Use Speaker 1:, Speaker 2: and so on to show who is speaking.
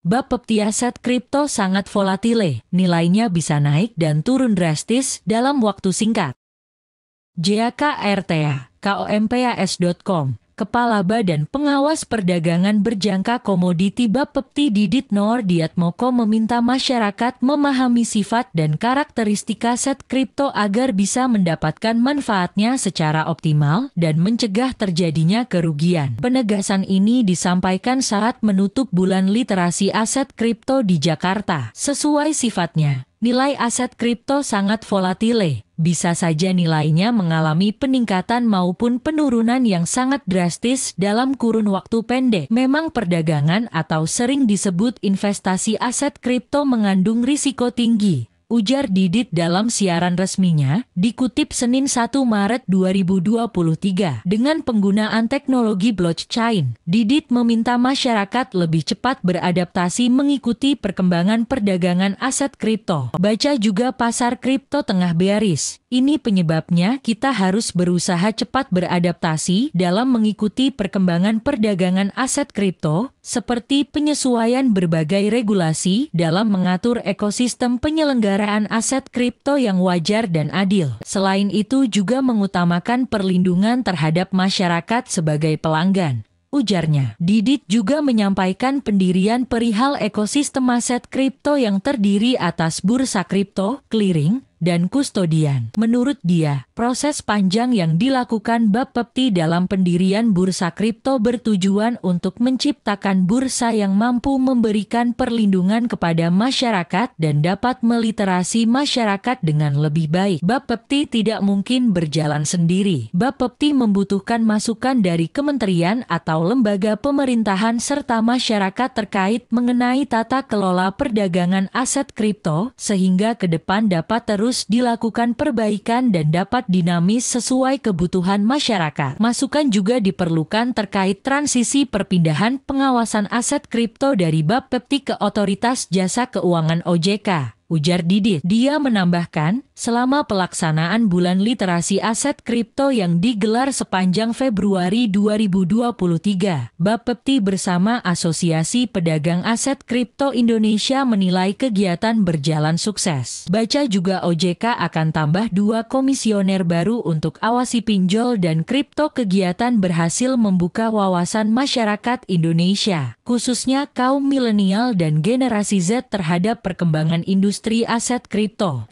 Speaker 1: Bapepti aset kripto sangat volatile, nilainya bisa naik dan turun drastis dalam waktu singkat. JAKRTA, KOMPAS.com, Kepala Badan Pengawas Perdagangan Berjangka Komoditi Bapepti Didit Nor Diatmoko meminta masyarakat memahami sifat dan karakteristika aset kripto agar bisa mendapatkan manfaatnya secara optimal dan mencegah terjadinya kerugian. Penegasan ini disampaikan saat menutup bulan literasi aset kripto di Jakarta. Sesuai sifatnya, nilai aset kripto sangat volatile bisa saja nilainya mengalami peningkatan maupun penurunan yang sangat drastis dalam kurun waktu pendek. Memang perdagangan atau sering disebut investasi aset kripto mengandung risiko tinggi ujar Didit dalam siaran resminya, dikutip Senin 1 Maret 2023. Dengan penggunaan teknologi blockchain, Didit meminta masyarakat lebih cepat beradaptasi mengikuti perkembangan perdagangan aset kripto. Baca juga pasar kripto tengah bearish. Ini penyebabnya kita harus berusaha cepat beradaptasi dalam mengikuti perkembangan perdagangan aset kripto, seperti penyesuaian berbagai regulasi dalam mengatur ekosistem penyelenggaraan aset kripto yang wajar dan adil. Selain itu juga mengutamakan perlindungan terhadap masyarakat sebagai pelanggan. Ujarnya, Didit juga menyampaikan pendirian perihal ekosistem aset kripto yang terdiri atas bursa kripto, clearing, dan kustodian. Menurut dia, proses panjang yang dilakukan Bapepti dalam pendirian bursa kripto bertujuan untuk menciptakan bursa yang mampu memberikan perlindungan kepada masyarakat dan dapat meliterasi masyarakat dengan lebih baik. Bapepti tidak mungkin berjalan sendiri. Bapepti membutuhkan masukan dari kementerian atau lembaga pemerintahan serta masyarakat terkait mengenai tata kelola perdagangan aset kripto sehingga ke depan dapat terus terus dilakukan perbaikan dan dapat dinamis sesuai kebutuhan masyarakat. Masukan juga diperlukan terkait transisi perpindahan pengawasan aset kripto dari Bapepti ke Otoritas Jasa Keuangan OJK ujar Didit. Dia menambahkan, selama pelaksanaan bulan literasi aset kripto yang digelar sepanjang Februari 2023, Bapepti bersama Asosiasi Pedagang Aset Kripto Indonesia menilai kegiatan berjalan sukses. Baca juga OJK akan tambah dua komisioner baru untuk awasi pinjol dan kripto kegiatan berhasil membuka wawasan masyarakat Indonesia, khususnya kaum milenial dan generasi Z terhadap perkembangan industri industri aset kripto.